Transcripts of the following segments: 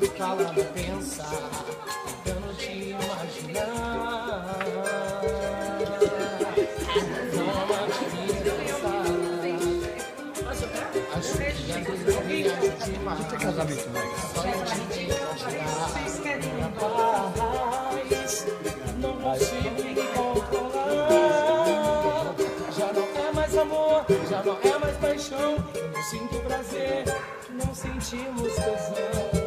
Quando cala, pensa. Eu não te imaginava. Não há de tem casamento, né? Só eu te imaginava. Rapaz, não consigo me controlar. Já não é mais amor, já não é mais paixão. Não sinto prazer, não sentimos tesão.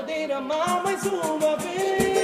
Poder amar mais uma vez.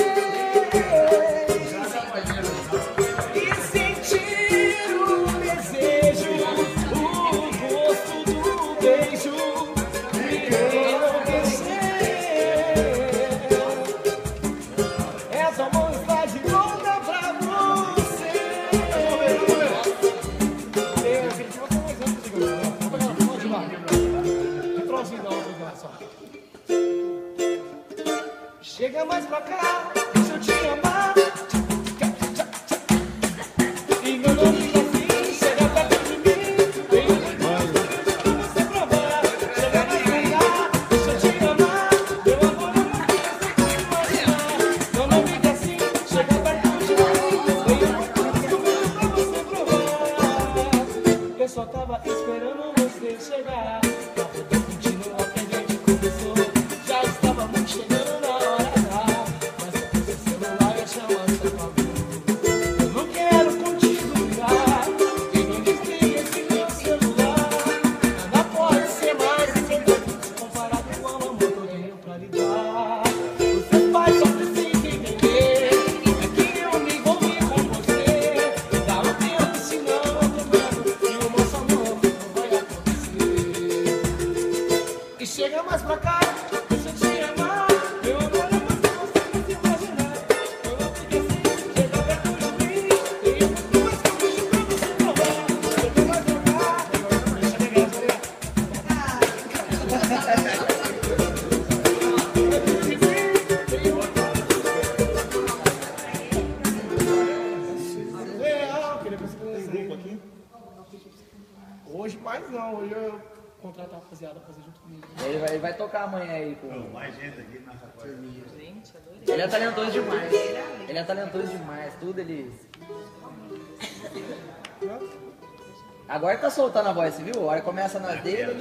Uma Chega mais pra cá, deixa eu te amar. E meu nome é assim, chega perto de mim. Vem pra você provar. Chega mais pra cá, deixa eu te amar. Meu amor, eu não consigo imaginar. Meu nome é assim, chega perto de mim. Vem pra você provar. Eu só tava esperando você chegar. Pra poder continuar o que a gente começou. Pegar. Queria grupo aqui? Hoje mais não, hoje eu contrato a rapaziada pra fazer junto comigo. Ele vai, ele vai tocar amanhã aí, pô. Mais gente aqui na sacola. Ele é talentoso demais. Ele é talentoso demais, tudo ele. Agora tá soltando a voz, viu? A hora começa na dele, ele